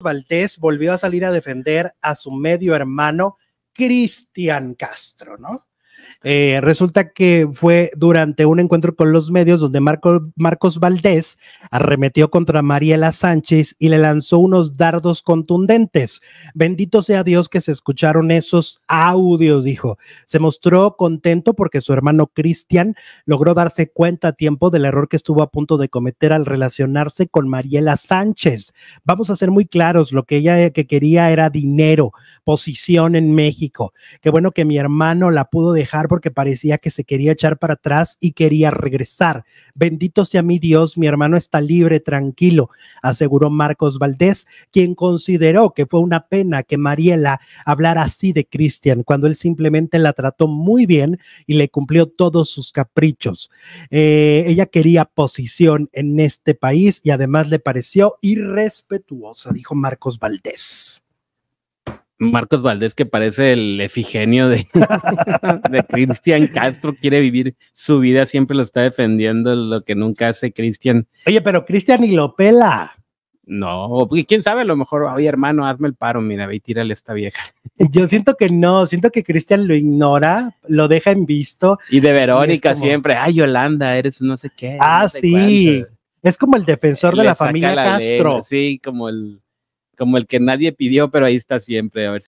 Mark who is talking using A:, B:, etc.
A: Valdés volvió a salir a defender a su medio hermano Cristian Castro, ¿no? Eh, resulta que fue durante un encuentro con los medios donde Marco, Marcos Valdés arremetió contra Mariela Sánchez y le lanzó unos dardos contundentes. Bendito sea Dios que se escucharon esos audios, dijo. Se mostró contento porque su hermano Cristian logró darse cuenta a tiempo del error que estuvo a punto de cometer al relacionarse con Mariela Sánchez. Vamos a ser muy claros, lo que ella que quería era dinero, posición en México. Qué bueno que mi hermano la pudo dejar porque parecía que se quería echar para atrás y quería regresar. Bendito sea mi Dios, mi hermano está libre, tranquilo, aseguró Marcos Valdés, quien consideró que fue una pena que Mariela hablara así de Cristian cuando él simplemente la trató muy bien y le cumplió todos sus caprichos. Eh, ella quería posición en este país y además le pareció irrespetuosa, dijo Marcos Valdés.
B: Marcos Valdés, que parece el efigenio de, de Cristian Castro, quiere vivir su vida, siempre lo está defendiendo, lo que nunca hace Cristian.
A: Oye, pero Cristian y lo pela.
B: No, pues, quién sabe, a lo mejor, oye, hermano, hazme el paro, mira, ve y tírale a esta vieja.
A: Yo siento que no, siento que Cristian lo ignora, lo deja en visto.
B: Y de Verónica como, siempre, ay, Yolanda, eres no sé qué.
A: Ah,
B: no
A: sé sí. Cuánto. Es como el defensor de la familia
B: la
A: Castro.
B: Sí, como el como el que nadie pidió, pero ahí está siempre. A ver